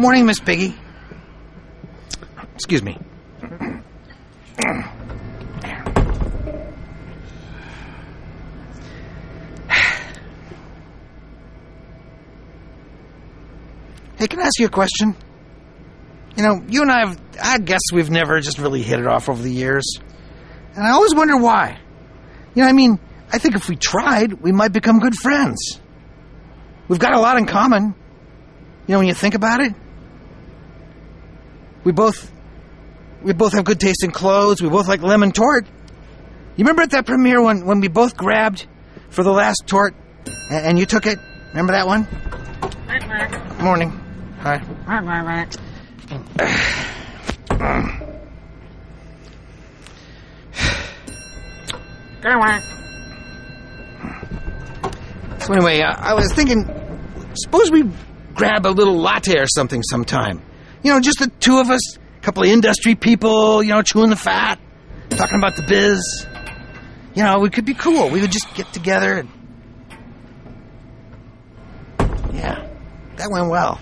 Morning, Miss Piggy. Excuse me. Hey, can I ask you a question? You know, you and I have, I guess we've never just really hit it off over the years. And I always wonder why. You know, I mean, I think if we tried, we might become good friends. We've got a lot in common. You know, when you think about it, we both, we both have good taste in clothes. We both like lemon torte. You remember at that premiere when, when we both grabbed for the last torte and, and you took it? Remember that one? Morning. Hi. So anyway, uh, I was thinking, suppose we grab a little latte or something sometime. You know, just the two of us, a couple of industry people, you know, chewing the fat, talking about the biz. You know, we could be cool. We would just get together and. Yeah, that went well.